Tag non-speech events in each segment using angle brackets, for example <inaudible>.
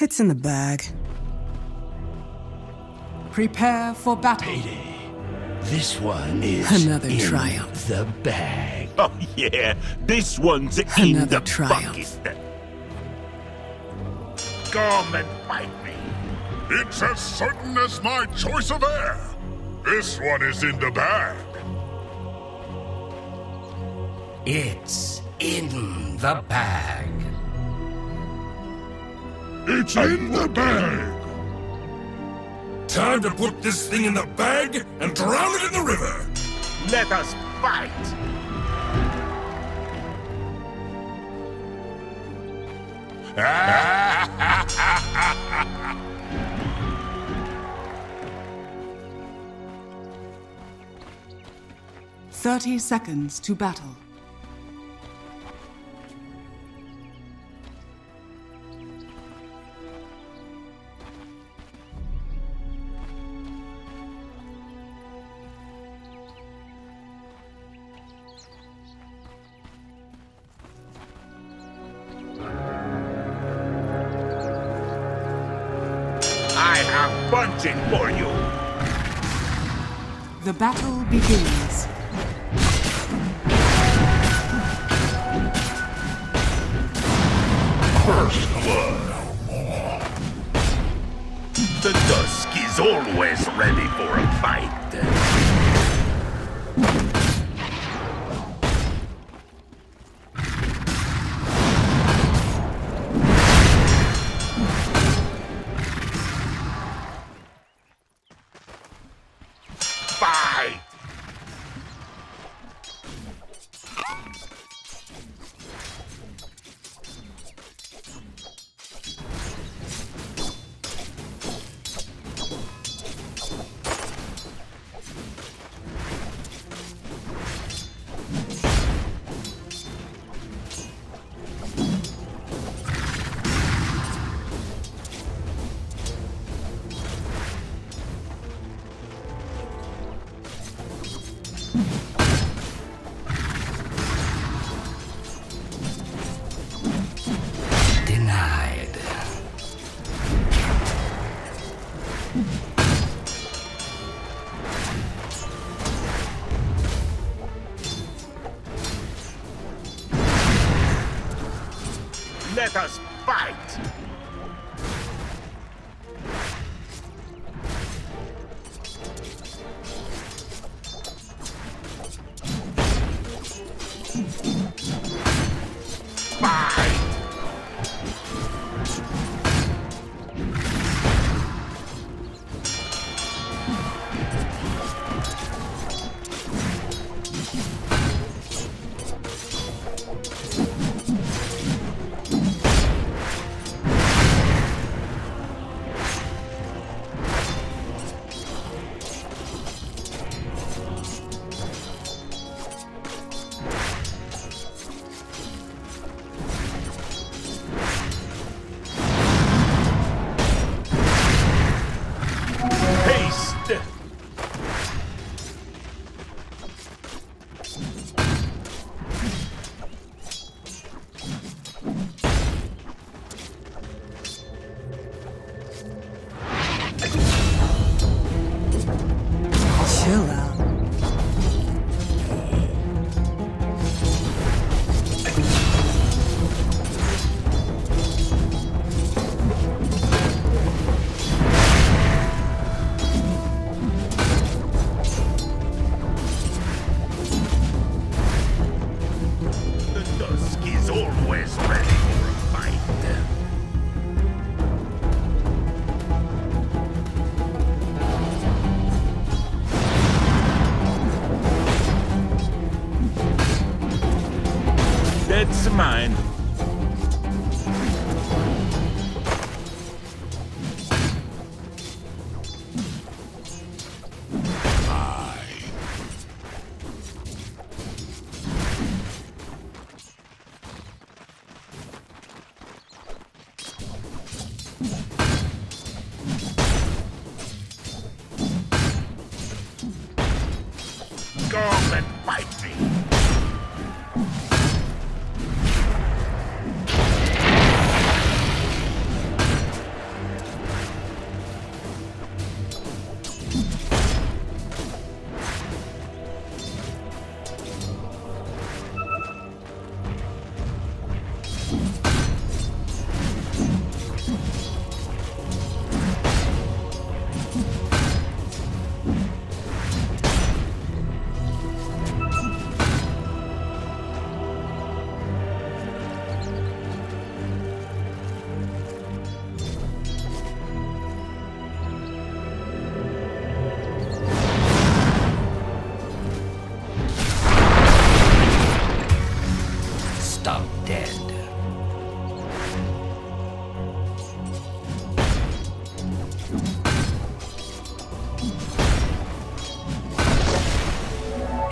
It's in the bag. Prepare for battle. Payday. This one is Another in triumph. the bag. <laughs> Oh yeah, this one's in Another the triumph. bucket. Come and fight me. It's as certain as my choice of air. This one is in the bag. It's in the bag. It's in the bag. Time to put this thing in the bag and drown it in the river! Let us fight. Thirty seconds to battle. The Dusk is always ready for a fight.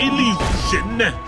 Illusion!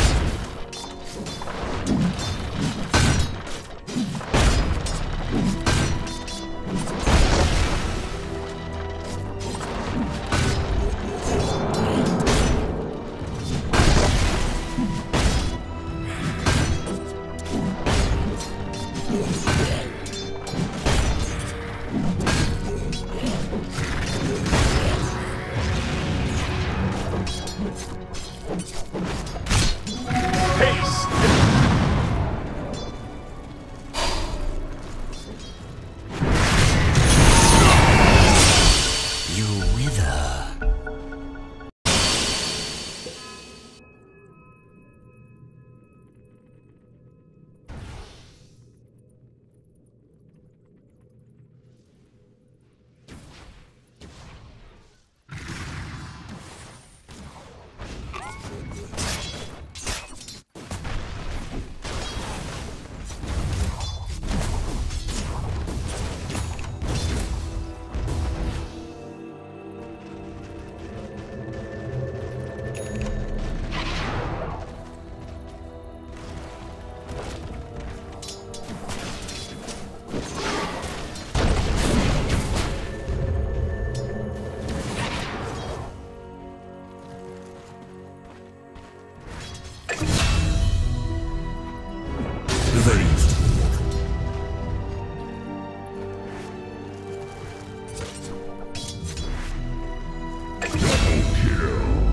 Revenge.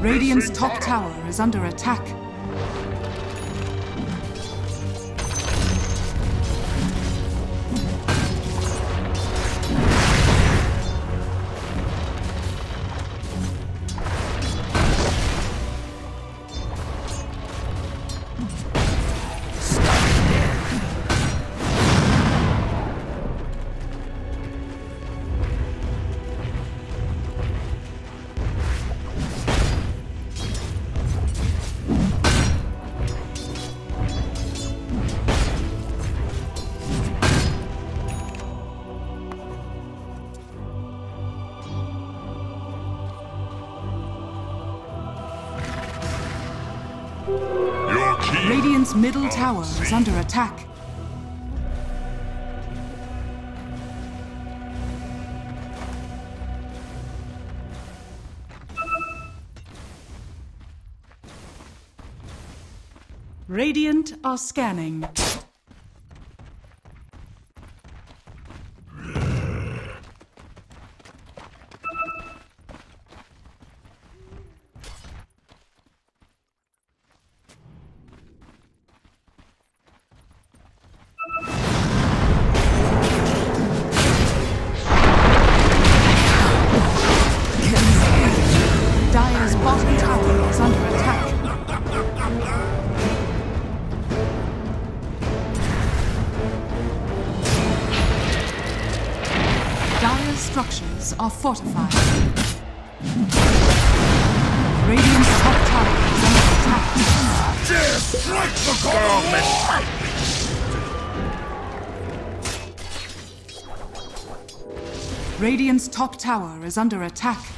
Radiant's top tower is under attack. Radiant's middle oh, tower is under attack. Radiant are scanning. Bottom tower is under attack. Dire's structures are fortified. Radiant's top tower is under attack. Strike the god! Radiant's top tower is under attack.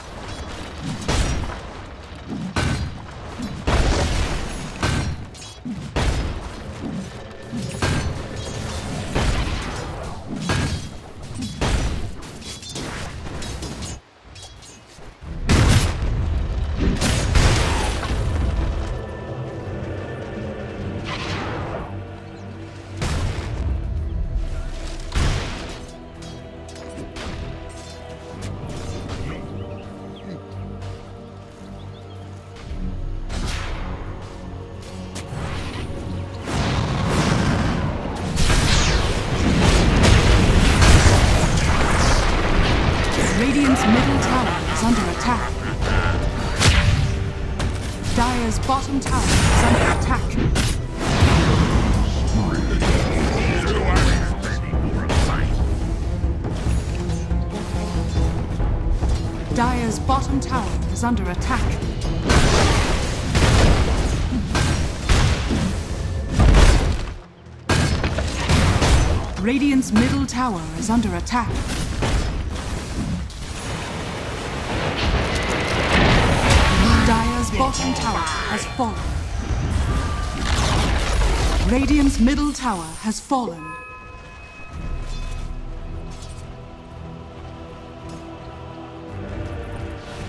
Is under attack. Radiant's middle tower is under attack. Dire's bottom tower has fallen. Radiant's middle tower has fallen.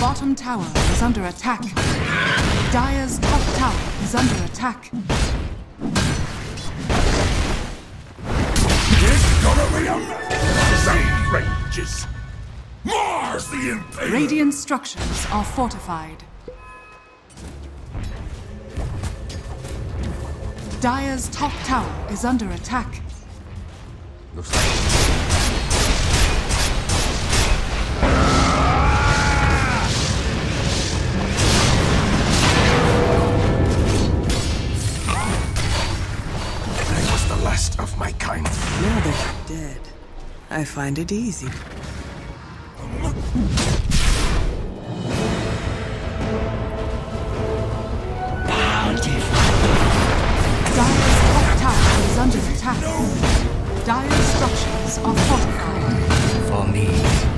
Bottom tower is under attack. Dire's top tower is under attack. It's gonna be a! Outrageous! Mars the Impaler! Radiant structures are fortified. Dire's top tower is under attack. I I find it easy. Dire's top tower is under attack. Dire structures are fortified. For me.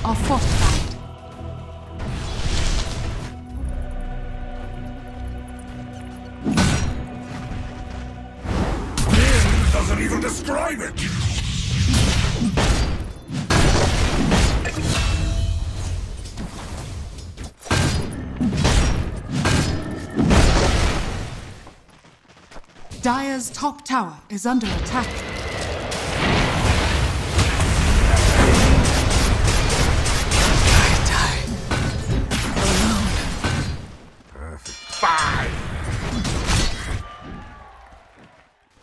structures are fortified. Doesn't even describe it! Dire's top tower is under attack.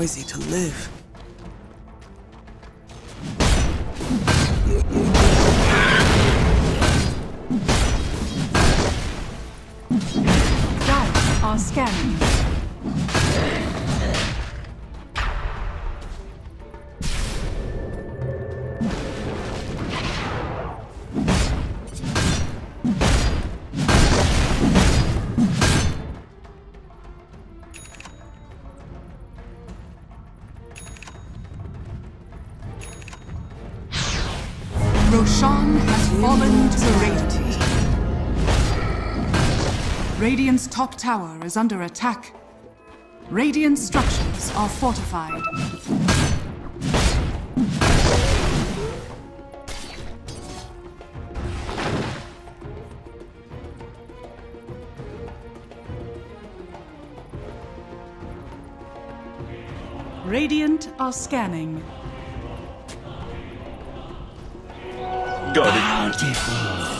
Noisy to live. Are scanning. Radiant's top tower is under attack. Radiant structures are fortified. Radiant are scanning. Got it. Bountiful.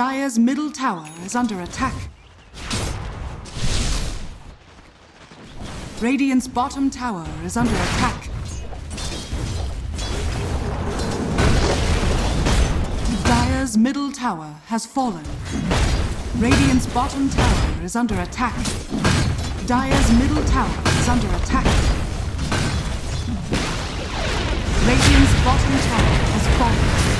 Dire's middle tower is under attack. Radiant's bottom tower is under attack. Dire's middle tower has fallen. Radiant's bottom tower is under attack. Dire's middle tower is under attack. Radiant's bottom tower has fallen.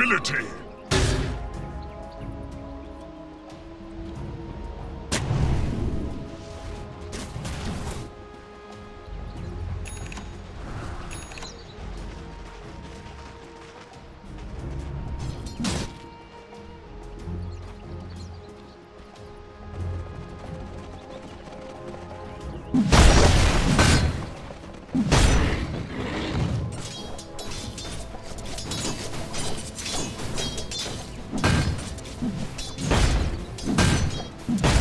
Invisibility.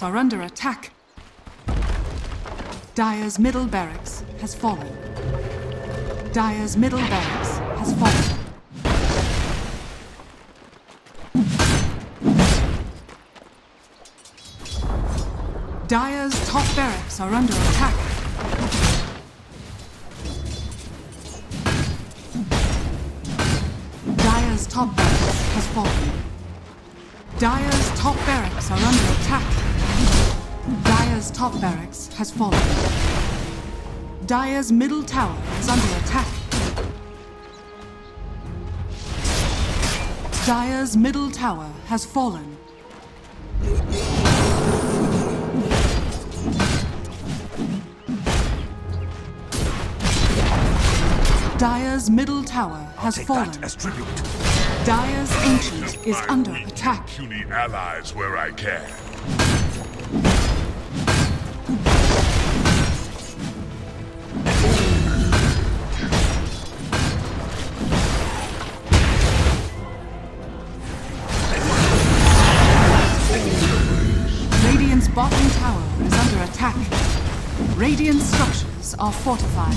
Barracks are under attack. Dire's middle barracks has fallen. Dire's middle barracks has fallen. Dire's top barracks are under attack. Dire's top barracks has fallen. Dire's top barracks are under attack. Dire's top barracks has fallen. Dire's middle tower is under attack. Dire's middle tower has fallen. Dire's middle tower has Take fallen. that as tribute. Dire's Ancient is under attack. Puny allies where I can. Are fortified.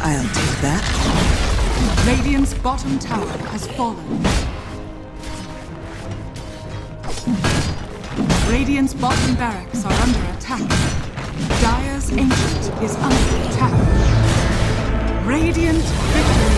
I'll take that. Radiant's bottom tower has fallen. Radiant's bottom barracks are under attack. Dire's Ancient is under attack. Radiant victory.